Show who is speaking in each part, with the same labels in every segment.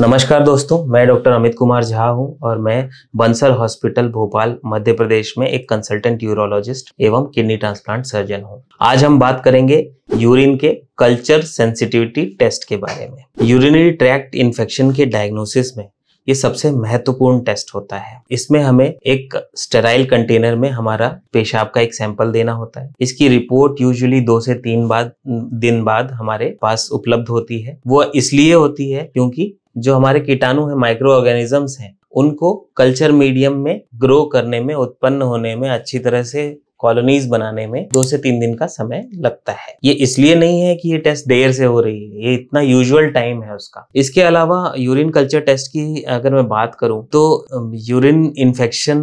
Speaker 1: नमस्कार दोस्तों, मैं डॉक्टर अमित कुमार झा हूँ और मैं बंसल हॉस्पिटल, भोपाल, मध्य प्रदेश में एक कंसल्टेंट यूरोलॉजिस्ट एवं किडनी ट्रांसप्लांट सर्जन हूँ। आज हम बात करेंगे यूरिन के कल्चर सेंसिटिविटी टेस्ट के बारे में। यूरिनरी ट्रैक्ट इन्फेक्शन के डायग्नोसिस में ये सबसे महत्वपूर्ण टेस्ट होता है। इसमें हमें एक स्टेराइल कंटेनर में हमारा पेशाब का एक सैंपल देना होता है। इसकी रिपोर्ट यूजुअली दो से तीन बाद, दिन बाद हमारे पास उपलब्ध होती है। वो इसलिए होती है क्योंकि जो हमारे कीटाणु है माइक्रो ऑर्गेनिजम्स हैं, उनको कल्चर मीडियम में ग्रो करने में, उत्पन्न होने में अच्छी तरह से कॉलोनीज बनाने में दो से तीन दिन का समय लगता है। ये इसलिए नहीं है कि ये टेस्ट देर से हो रही है, ये इतना यूजुअल टाइम है उसका। इसके अलावा यूरिन कल्चर टेस्ट की अगर मैं बात करूँ तो यूरिन इन्फेक्शन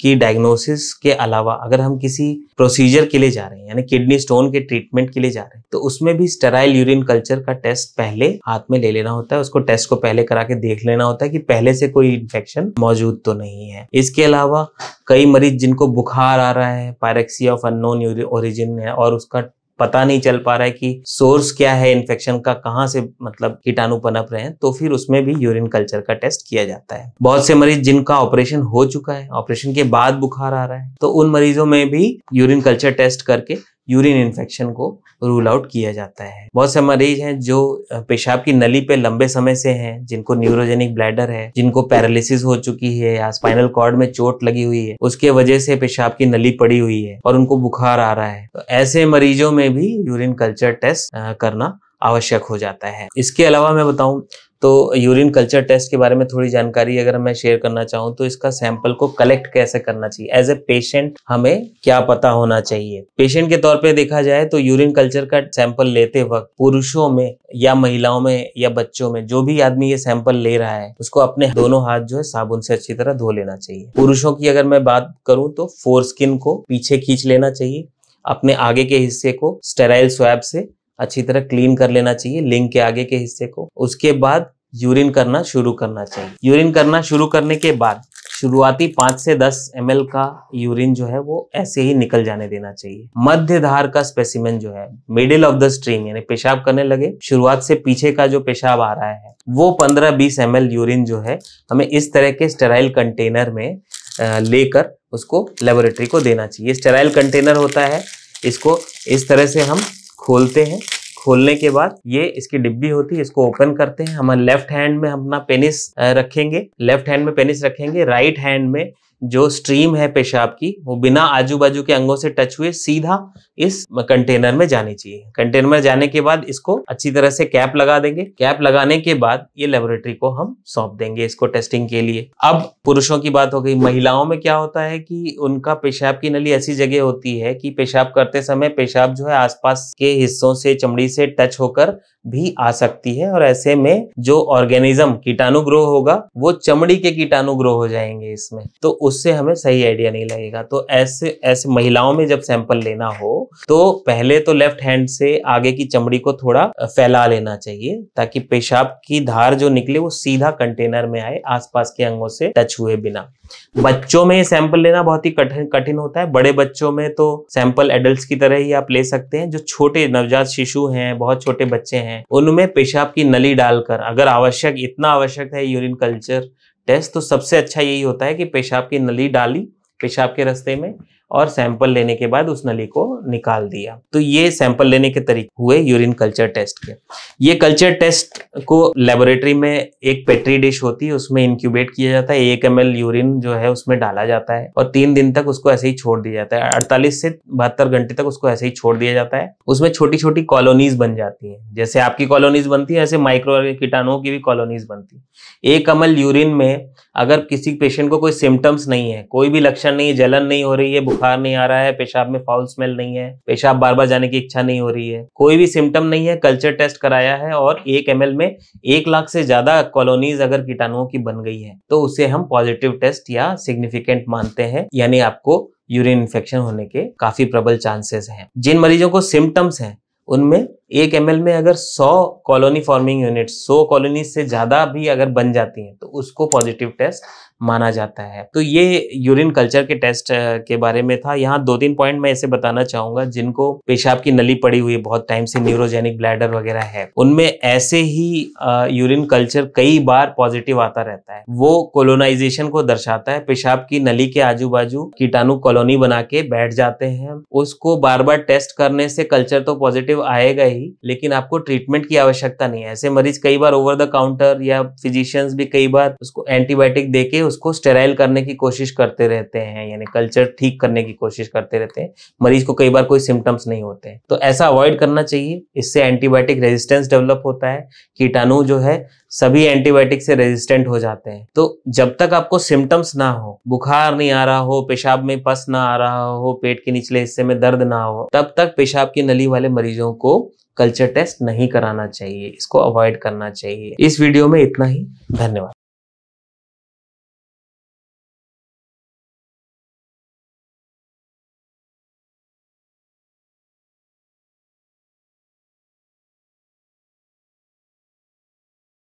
Speaker 1: की डायग्नोसिस के अलावा अगर हम किसी प्रोसीजर के लिए जा रहे हैं, यानी किडनी स्टोन के ट्रीटमेंट के लिए जा रहे हैं तो उसमें भी स्टेराइल यूरिन कल्चर का टेस्ट पहले हाथ में ले लेना होता है। उसको टेस्ट को पहले करा के देख लेना होता है कि पहले से कोई इन्फेक्शन मौजूद तो नहीं है। इसके अलावा कई मरीज़ जिनको बुखार आ रहा है, पायरेक्सिया ऑफ़ अननोन ओरिजिन है और उसका पता नहीं चल पा रहा है कि सोर्स क्या है इन्फेक्शन का, कहाँ से मतलब कीटाणु पनप रहे हैं तो फिर उसमें भी यूरिन कल्चर का टेस्ट किया जाता है। बहुत से मरीज़ जिनका ऑपरेशन हो चुका है, ऑपरेशन के बाद बुखार आ रहा है तो उन मरीजों में भी यूरिन कल्चर टेस्ट करके यूरिन इन्फेक्शन को रूल आउट किया जाता है। बहुत से मरीज़ हैं जो पेशाब की नली पे लंबे समय से हैं, जिनको न्यूरोजेनिक ब्लैडर है, जिनको पैरालिसिस हो चुकी है या स्पाइनल कॉर्ड में चोट लगी हुई है, उसके वजह से पेशाब की नली पड़ी हुई है और उनको बुखार आ रहा है। तो ऐसे मरीजों में भी यूरिन कल्चर टेस्ट करना आवश्यक हो जाता है। इसके अलावा मैं बताऊँ तो यूरिन कल्चर टेस्ट के बारे में थोड़ी जानकारी अगर मैं शेयर करना चाहूँ तो इसका सैंपल को कलेक्ट कैसे करना चाहिए? एज ए पेशेंट हमें क्या पता होना चाहिए? पेशेंट के तौर पे देखा जाए तो यूरिन कल्चर का सैंपल लेते वक्त पुरुषों में या महिलाओं में या बच्चों में जो भी आदमी ये सैंपल ले रहा है, उसको अपने दोनों हाथ जो है साबुन से अच्छी तरह धो लेना चाहिए। पुरुषों की अगर मैं बात करूँ तो फोर स्किन को पीछे खींच लेना चाहिए, अपने आगे के हिस्से को स्टेराइल स्वैब से अच्छी तरह क्लीन कर लेना चाहिए लिंग के आगे के हिस्से को। उसके बाद यूरिन करना शुरू करना चाहिए। यूरिन करना शुरू करने के बाद शुरुआती पाँच से दस एम का यूरिन जो है वो ऐसे ही निकल जाने देना चाहिए। मध्य धार का स्पेसिमेन जो है मिडिल ऑफ़ द स्ट्रीम यानी पेशाब करने लगे। शुरुआत से पीछे का जो पेशाब आ रहा है, वो पंद्रह बीस एम यूरिन जो है, हमें इस तरह के स्टेराइल कंटेनर में लेकर उसको लेबोरेटरी को देना चाहिए। स्टेराइल कंटेनर होता है, इसको इस तरह से हम खोलते हैं। खोलने के बाद ये इसकी डिब्बी होती है, इसको ओपन करते हैं। हम लेफ़्ट हैंड में अपना पेनिस रखेंगे। लेफ़्ट हैंड में पेनिस रखेंगे राइट हैंड में जो स्ट्रीम है पेशाब की, वो बिना आजू बाजू के अंगों से टच हुए सीधा इस कंटेनर में जानी चाहिए। कंटेनर में जाने के बाद इसको अच्छी तरह से कैप लगा देंगे। कैप लगाने के बाद ये लेबोरेटरी को हम सौंप देंगे इसको टेस्टिंग के लिए। अब पुरुषों की बात हो गई। महिलाओं में क्या होता है कि उनका पेशाब की नली ऐसी जगह होती है कि पेशाब करते समय पेशाब जो है आसपास के हिस्सों से, चमड़ी से टच होकर भी आ सकती है और ऐसे में जो ऑर्गेनिज्म कीटाणु ग्रो होगा, वो चमड़ी के कीटाणु ग्रो हो जाएँगे इसमें। तो उससे हमें सही आइडिया नहीं लगेगा। तो ऐसे ऐसे महिलाओं में जब सैंपल लेना हो तो पहले तो लेफ़्ट हैंड से आगे की चमड़ी को थोड़ा फैला लेना चाहिए, ताकि पेशाब की धार जो निकले वो सीधा कंटेनर में आए, आसपास के अंगों से टच हुए बिना। बच्चों में सैंपल लेना बहुत ही कठिन कठिन होता है। बड़े बच्चों में तो सैंपल एडल्ट की तरह ही आप ले सकते हैं, जो छोटे नवजात शिशु हैं, बहुत छोटे बच्चे हैं, उनमें पेशाब की नली डालकर, अगर आवश्यक, इतना आवश्यक है यूरिन कल्चर टेस्ट तो सबसे अच्छा यही होता है कि पेशाब की नली डाली, पेशाब के रस्ते में और सैंपल लेने के बाद उस नली को निकाल दिया। तो ये सैंपल लेने के तरीके हुए यूरिन कल्चर टेस्ट के। ये कल्चर टेस्ट को लेबोरेटरी में एक पेट्री डिश होती है, उसमें इंक्यूबेट किया जाता है, एक एम यूरिन जो है उसमें डाला जाता है और तीन दिन तक उसको ऐसे ही छोड़ दिया जाता है। अड़तालीस से बहत्तर घंटे तक उसको ऐसे ही छोड़ दिया जाता है। उसमें छोटी छोटी कॉलोनीज बन जाती है। जैसे आपकी कॉलोनीज बनती है, ऐसे माइक्रो कीटाणुओं की भी कॉलोनीज बनती है। एक अमल यूरिन में अगर किसी पेशेंट को कोई सिम्टम्स नहीं है, कोई भी लक्षण नहीं है जलन नहीं हो रही है, बुखार नहीं आ रहा है, पेशाब में फाउल स्मेल नहीं है, पेशाब बार बार जाने की इच्छा नहीं हो रही है, कोई भी सिम्टम नहीं है कल्चर टेस्ट कराया है और एक एमएल में एक लाख से ज़्यादा कॉलोनीज अगर कीटाणुओं की बन गई है तो उसे हम पॉजिटिव टेस्ट या सिग्निफिकेंट मानते हैं, यानी आपको यूरिन इन्फेक्शन होने के काफ़ी प्रबल चांसेस हैं। जिन मरीजों को सिम्टम्स हैं, उनमें एक एम में अगर 100 कॉलोनी फॉर्मिंग यूनिट 100 कॉलोनी से ज़्यादा भी अगर बन जाती हैं तो उसको पॉजिटिव टेस्ट माना जाता है। तो ये यूरिन कल्चर के टेस्ट के बारे में था। यहाँ दो तीन पॉइंट मैं ऐसे बताना चाहूँगा, जिनको पेशाब की नली पड़ी हुई बहुत टाइम से न्यूरोजेनिक ब्लैडर वगैरह है, उनमें ऐसे ही यूरिन कल्चर कई बार पॉजिटिव आता रहता है। वो कोलोनाइजेशन को दर्शाता है। पेशाब की नली के आजू बाजू कीटाणु कॉलोनी बना के बैठ जाते हैं। उसको बार बार टेस्ट करने से कल्चर तो पॉजिटिव आएगा ही लेकिन आपको ट्रीटमेंट की आवश्यकता नहीं है। ऐसे मरीज़ कई बार ओवर द काउंटर या फिजिशियंस भी कई बार उसको एंटीबायोटिक देके उसको स्टेराइल करने की कोशिश करते रहते हैं, यानी कल्चर ठीक करने की कोशिश करते रहते हैं। मरीज़ को कई बार कोई सिम्टम्स नहीं होते हैं। तो ऐसा अवॉइड करना चाहिए। इससे एंटीबायोटिक रेजिस्टेंस डेवलप होता है। कीटाणु जो है, सभी एंटीबायोटिक से रेजिस्टेंट हो जाते हैं। तो जब तक आपको सिम्टम्स ना हो, बुखार नहीं आ रहा हो, पेशाब में पस ना आ रहा हो, पेट के निचले हिस्से में दर्द ना हो, तब तक पेशाब की नली वाले मरीजों को कल्चर टेस्ट नहीं कराना चाहिए, इसको अवॉइड करना चाहिए। इस वीडियो में इतना ही। धन्यवाद।